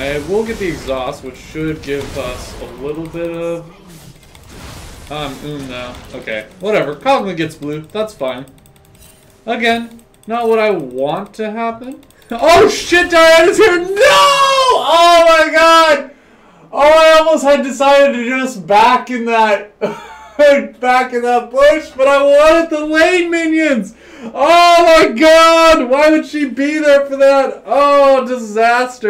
I will get the exhaust, which should give us a little bit of... Um, mm, now. Okay, whatever. Kog'Maw gets blue. That's fine. Again, not what I want to happen. Oh shit, Diana's here! No! Oh my god! Oh, I almost had decided to just back in that... back in that bush, but I wanted the lane minions! Oh my god! Why would she be there for that? Oh, disaster!